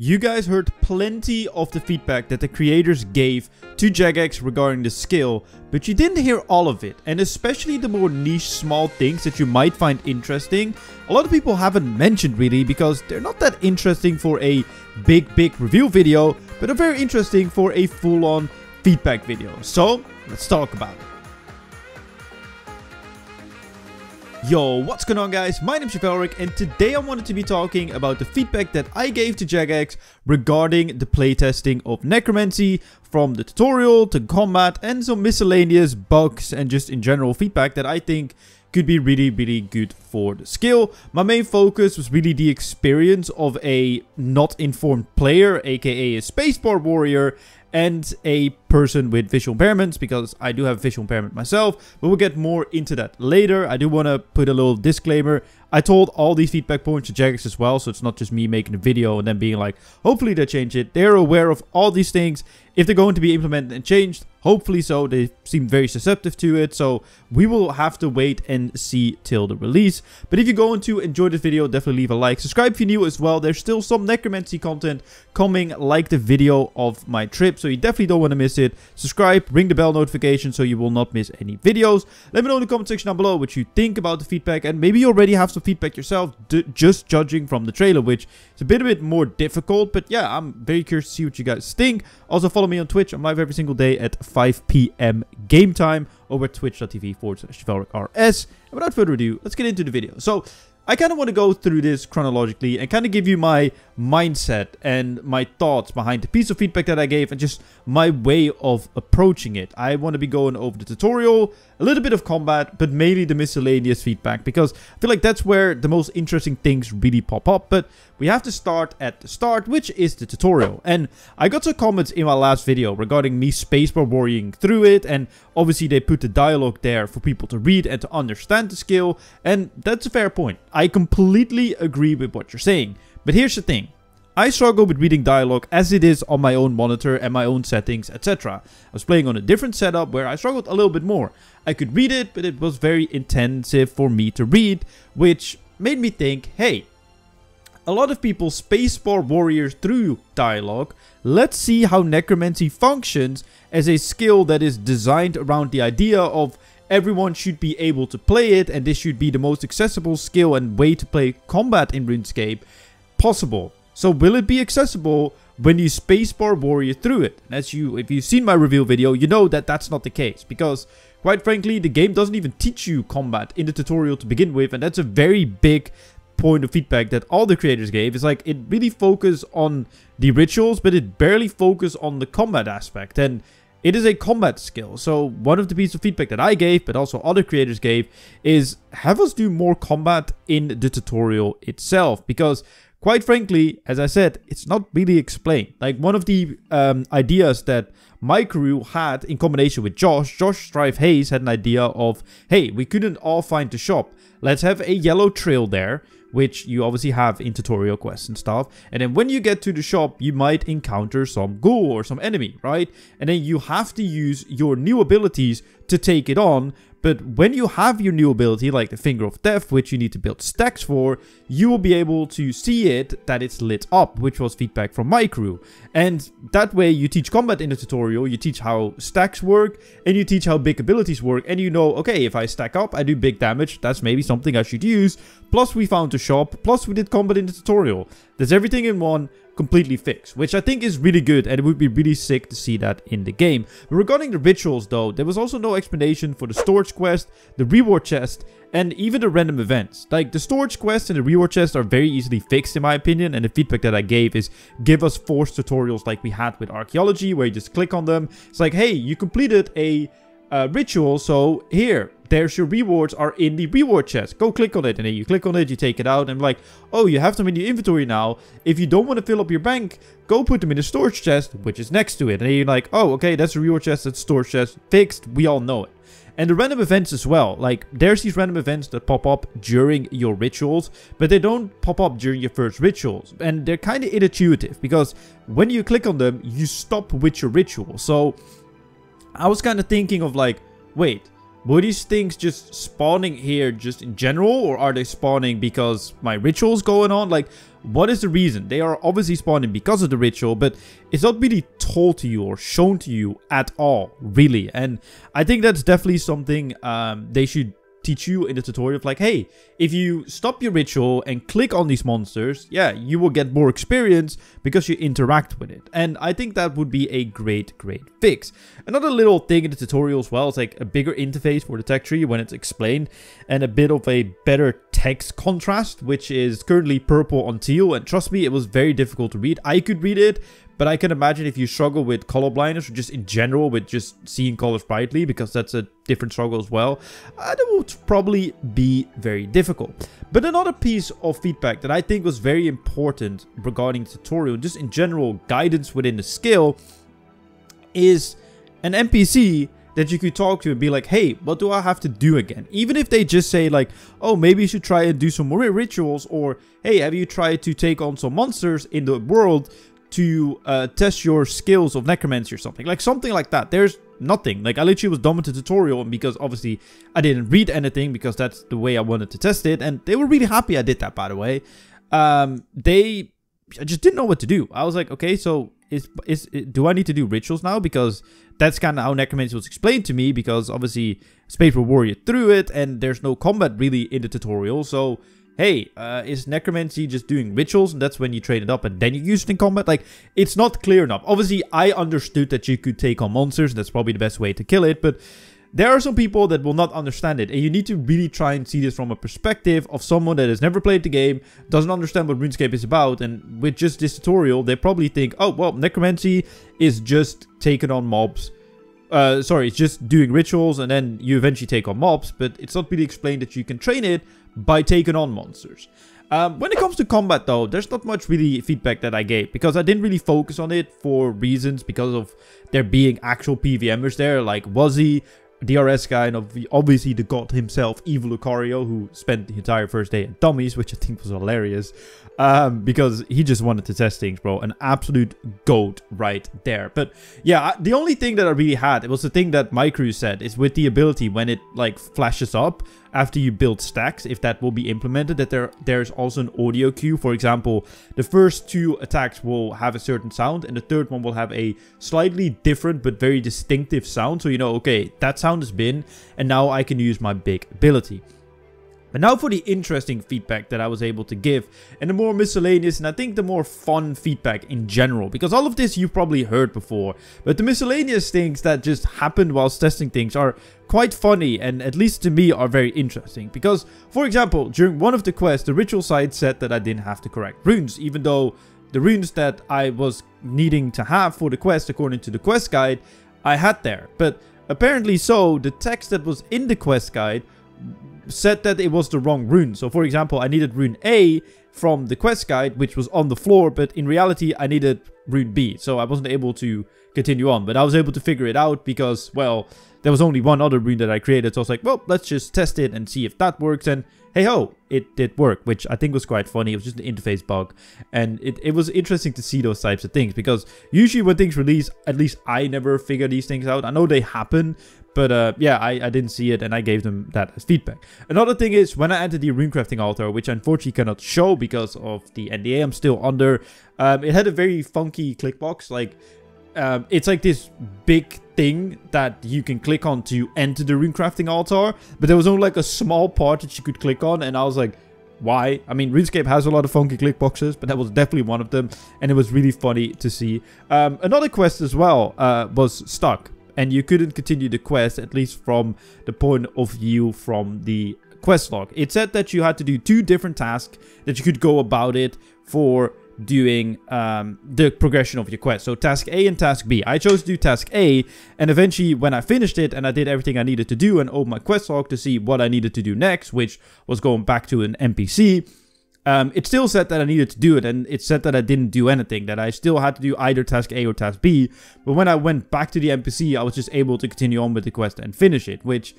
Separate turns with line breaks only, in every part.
You guys heard plenty of the feedback that the creators gave to Jagex regarding the skill, but you didn't hear all of it, and especially the more niche small things that you might find interesting, a lot of people haven't mentioned really because they're not that interesting for a big big review video, but are very interesting for a full-on feedback video. So, let's talk about it. Yo, what's going on guys? My name is Chevalric and today I wanted to be talking about the feedback that I gave to Jagex regarding the playtesting of Necromancy from the tutorial to combat and some miscellaneous bugs and just in general feedback that I think could be really, really good for the skill. My main focus was really the experience of a not informed player, aka a spacebar warrior, and a person with visual impairments because I do have a visual impairment myself, but we'll get more into that later. I do want to put a little disclaimer. I told all these feedback points to Jagex as well, so it's not just me making a video and then being like, hopefully they change it. They're aware of all these things. If they're going to be implemented and changed, hopefully so. They seem very susceptible to it, so we will have to wait and see till the release. But if you're going to enjoy this video, definitely leave a like. Subscribe if you're new as well. There's still some Necromancy content coming, like the video of my trip, so you definitely don't want to miss it. Subscribe, ring the bell notification so you will not miss any videos. Let me know in the comment section down below what you think about the feedback, and maybe you already have some feedback yourself, just judging from the trailer, which is a bit a bit more difficult. But yeah, I'm very curious to see what you guys think. Also, follow me on Twitch. I'm live every single day at 5 p.m. game time over twitch.tv forward slash RS. And without further ado, let's get into the video. So, I kind of want to go through this chronologically and kind of give you my mindset and my thoughts behind the piece of feedback that I gave and just my way of approaching it. I want to be going over the tutorial, a little bit of combat, but mainly the miscellaneous feedback because I feel like that's where the most interesting things really pop up. But we have to start at the start, which is the tutorial. And I got some comments in my last video regarding me spacebar worrying through it. And obviously they put the dialogue there for people to read and to understand the skill. And that's a fair point. I completely agree with what you're saying. But here's the thing. I struggle with reading dialogue as it is on my own monitor and my own settings, etc. I was playing on a different setup where I struggled a little bit more. I could read it, but it was very intensive for me to read, which made me think, hey, a lot of people spacebar warriors through dialogue. Let's see how necromancy functions as a skill that is designed around the idea of everyone should be able to play it and this should be the most accessible skill and way to play combat in RuneScape possible. So will it be accessible when you spacebar warrior through it? As you, if you've seen my review video, you know that that's not the case because quite frankly, the game doesn't even teach you combat in the tutorial to begin with, and that's a very big point of feedback that all the creators gave. Is like it really focused on the rituals, but it barely focused on the combat aspect, and it is a combat skill. So one of the pieces of feedback that I gave, but also other creators gave, is have us do more combat in the tutorial itself, because quite frankly, as I said, it's not really explained. Like one of the um, ideas that my crew had in combination with Josh, Josh Strive Hayes had an idea of, hey, we couldn't all find the shop. Let's have a yellow trail there, which you obviously have in tutorial quests and stuff. And then when you get to the shop, you might encounter some ghoul or some enemy, right? And then you have to use your new abilities to take it on, but when you have your new ability, like the Finger of Death, which you need to build stacks for, you will be able to see it that it's lit up, which was feedback from my crew. And that way you teach combat in the tutorial, you teach how stacks work, and you teach how big abilities work, and you know, okay, if I stack up, I do big damage, that's maybe something I should use. Plus we found a shop, plus we did combat in the tutorial. There's everything in one, completely fixed, which I think is really good and it would be really sick to see that in the game. But regarding the rituals though, there was also no explanation for the storage quest, the reward chest, and even the random events. Like the storage quest and the reward chest are very easily fixed in my opinion and the feedback that I gave is give us forced tutorials like we had with archaeology where you just click on them. It's like, hey, you completed a uh, ritual, so here, there's your rewards are in the reward chest. Go click on it and then you click on it, you take it out and like, oh, you have them in your inventory now. If you don't want to fill up your bank, go put them in the storage chest, which is next to it. And then you're like, oh, okay, that's a reward chest, that's storage chest, fixed, we all know it. And the random events as well. Like, there's these random events that pop up during your rituals, but they don't pop up during your first rituals. And they're kind of intuitive, because when you click on them, you stop with your ritual. So, I was kind of thinking of like, wait, were these things just spawning here just in general or are they spawning because my ritual's going on? Like, what is the reason? They are obviously spawning because of the ritual, but it's not really told to you or shown to you at all, really. And I think that's definitely something um, they should teach you in the tutorial of like, hey, if you stop your ritual and click on these monsters, yeah, you will get more experience because you interact with it. And I think that would be a great, great fix. Another little thing in the tutorial as well is like a bigger interface for the tech tree when it's explained and a bit of a better text contrast, which is currently purple on teal. And trust me, it was very difficult to read. I could read it, but I can imagine if you struggle with color blindness or just in general with just seeing colors brightly, because that's a different struggle as well, uh, that would probably be very difficult. But another piece of feedback that I think was very important regarding the tutorial, just in general guidance within the skill, is an NPC that you could talk to and be like, hey, what do I have to do again? Even if they just say like, oh, maybe you should try and do some more rituals or, hey, have you tried to take on some monsters in the world to uh, test your skills of necromancy or something. Like something like that. There's nothing. Like I literally was done with the tutorial and because obviously I didn't read anything because that's the way I wanted to test it. And they were really happy I did that by the way. Um, they I just didn't know what to do. I was like, okay, so is is do I need to do rituals now? Because that's kind of how necromancy was explained to me. Because obviously, Space Warrior through it, and there's no combat really in the tutorial. So hey, uh, is necromancy just doing rituals and that's when you train it up and then you use it in combat? Like, it's not clear enough. Obviously, I understood that you could take on monsters. And that's probably the best way to kill it, but there are some people that will not understand it and you need to really try and see this from a perspective of someone that has never played the game doesn't understand what runescape is about and with just this tutorial they probably think oh well necromancy is just taking on mobs uh, sorry it's just doing rituals and then you eventually take on mobs but it's not really explained that you can train it by taking on monsters. Um, when it comes to combat though, there's not much really feedback that I gave because I didn't really focus on it for reasons because of there being actual PVMers there like Wuzzy, DRS guy, and obviously the god himself, Evil Lucario, who spent the entire first day at Dummies, which I think was hilarious. Um, because he just wanted to test things, bro. An absolute goat right there. But yeah, the only thing that I really had, it was the thing that my crew said, is with the ability when it like flashes up, after you build stacks, if that will be implemented, that there there's also an audio cue. For example, the first two attacks will have a certain sound, and the third one will have a slightly different but very distinctive sound. So you know, okay, that sound has been, and now I can use my big ability. But now for the interesting feedback that I was able to give and the more miscellaneous and I think the more fun feedback in general. Because all of this you've probably heard before. But the miscellaneous things that just happened whilst testing things are quite funny and at least to me are very interesting. Because for example, during one of the quests, the ritual site said that I didn't have to correct runes. Even though the runes that I was needing to have for the quest according to the quest guide, I had there. But apparently so, the text that was in the quest guide said that it was the wrong rune. So for example, I needed rune A from the quest guide, which was on the floor, but in reality, I needed rune B. So I wasn't able to continue on, but I was able to figure it out because, well, there was only one other rune that I created. So I was like, well, let's just test it and see if that works. And hey ho, it did work, which I think was quite funny. It was just an interface bug. And it, it was interesting to see those types of things because usually when things release, at least I never figure these things out. I know they happen, but uh, yeah, I, I didn't see it and I gave them that as feedback. Another thing is when I entered the runecrafting altar, which I unfortunately cannot show because of the NDA I'm still under, um, it had a very funky click box. Like, um, it's like this big thing that you can click on to enter the runecrafting altar, but there was only like a small part that you could click on, and I was like, why. I mean, RuneScape has a lot of funky click boxes, but that was definitely one of them, and it was really funny to see. Um, another quest as well uh, was stuck and you couldn't continue the quest, at least from the point of view from the quest log. It said that you had to do two different tasks, that you could go about it for doing um, the progression of your quest. So task A and task B. I chose to do task A, and eventually when I finished it and I did everything I needed to do and opened my quest log to see what I needed to do next, which was going back to an NPC, um, it still said that I needed to do it, and it said that I didn't do anything, that I still had to do either task A or task B. But when I went back to the NPC, I was just able to continue on with the quest and finish it, which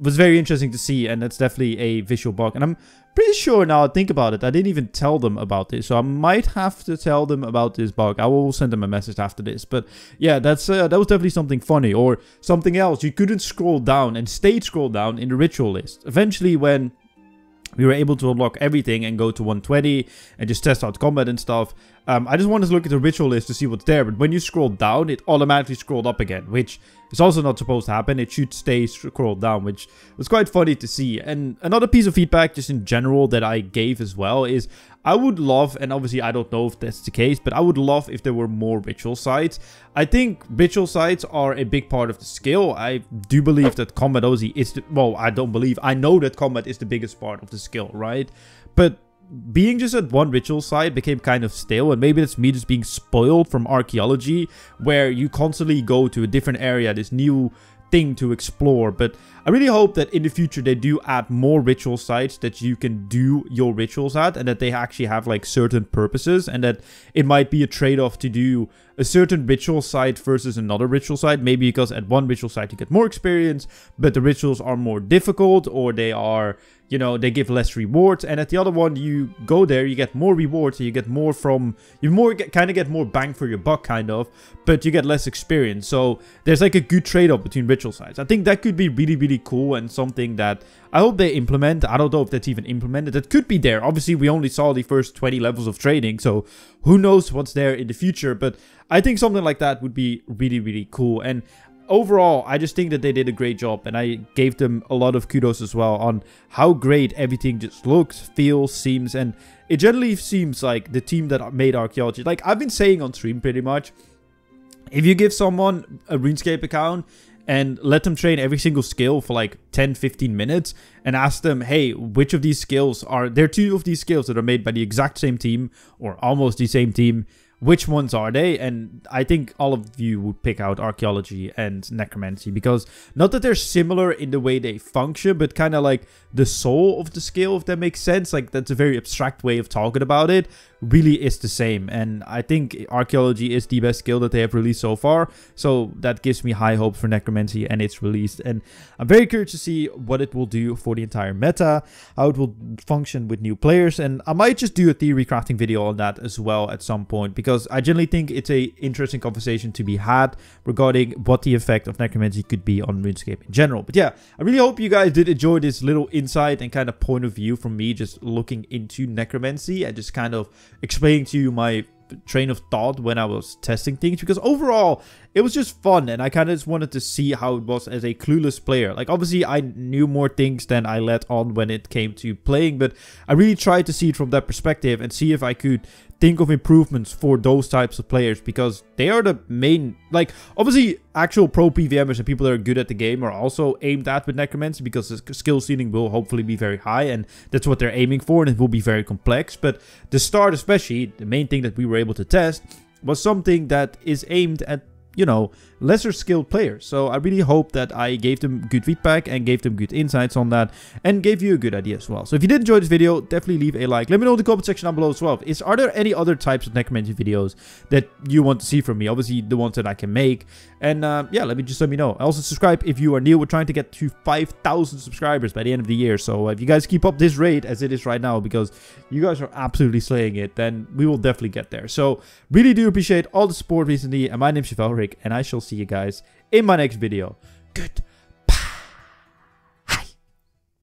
was very interesting to see, and that's definitely a visual bug. And I'm pretty sure now I think about it, I didn't even tell them about this, so I might have to tell them about this bug. I will send them a message after this. But yeah, that's uh, that was definitely something funny, or something else. You couldn't scroll down and stayed scroll down in the ritual list. Eventually, when we were able to unlock everything and go to 120 and just test out combat and stuff. Um, I just wanted to look at the ritual list to see what's there, but when you scroll down, it automatically scrolled up again, which is also not supposed to happen. It should stay scrolled down, which was quite funny to see. And another piece of feedback, just in general, that I gave as well is I would love, and obviously I don't know if that's the case, but I would love if there were more ritual sites. I think ritual sites are a big part of the skill. I do believe that combat Ozy is, the, well, I don't believe, I know that combat is the biggest part of the skill, right? But being just at one ritual site became kind of stale and maybe that's me just being spoiled from archaeology where you constantly go to a different area this new thing to explore. But I really hope that in the future they do add more ritual sites that you can do your rituals at and that they actually have like certain purposes and that it might be a trade-off to do a certain ritual site versus another ritual site. Maybe because at one ritual site you get more experience, but the rituals are more difficult or they are you know, they give less rewards. And at the other one, you go there, you get more rewards, you get more from, you more kind of get more bang for your buck, kind of, but you get less experience. So there's like a good trade-off between ritual sites. I think that could be really, really cool and something that I hope they implement. I don't know if that's even implemented. That could be there. Obviously, we only saw the first 20 levels of trading, so who knows what's there in the future. But I think something like that would be really, really cool. And overall, I just think that they did a great job, and I gave them a lot of kudos as well on how great everything just looks, feels, seems, and it generally seems like the team that made archaeology. Like I've been saying on stream, pretty much, if you give someone a RuneScape account and let them train every single skill for like 10 15 minutes and ask them hey which of these skills are there are two of these skills that are made by the exact same team or almost the same team which ones are they? And I think all of you would pick out archaeology and necromancy because not that they're similar in the way they function, but kind of like the soul of the skill, if that makes sense. Like that's a very abstract way of talking about it really is the same. And I think archaeology is the best skill that they have released so far. So that gives me high hopes for necromancy and its release. And I'm very curious to see what it will do for the entire meta, how it will function with new players. And I might just do a theory crafting video on that as well at some point because I generally think it's a interesting conversation to be had regarding what the effect of necromancy could be on RuneScape in general. But yeah, I really hope you guys did enjoy this little insight and kind of point of view from me just looking into necromancy and just kind of explaining to you my train of thought when I was testing things because overall it was just fun and I kind of just wanted to see how it was as a clueless player. Like obviously I knew more things than I let on when it came to playing, but I really tried to see it from that perspective and see if I could think of improvements for those types of players because they are the main like obviously actual pro PVMers and people that are good at the game are also aimed at with necromancy because the skill ceiling will hopefully be very high and that's what they're aiming for and it will be very complex but the start especially the main thing that we were able to test was something that is aimed at you know, lesser skilled players. So I really hope that I gave them good feedback and gave them good insights on that and gave you a good idea as well. So if you did enjoy this video, definitely leave a like. Let me know in the comment section down below as well. Is Are there any other types of necromancy videos that you want to see from me? Obviously the ones that I can make. And uh, yeah, let me just let me know. Also subscribe if you are new. We're trying to get to 5,000 subscribers by the end of the year. So if you guys keep up this rate as it is right now, because you guys are absolutely slaying it, then we will definitely get there. So really do appreciate all the support recently. And my name is And I shall see you guys in my next video. Good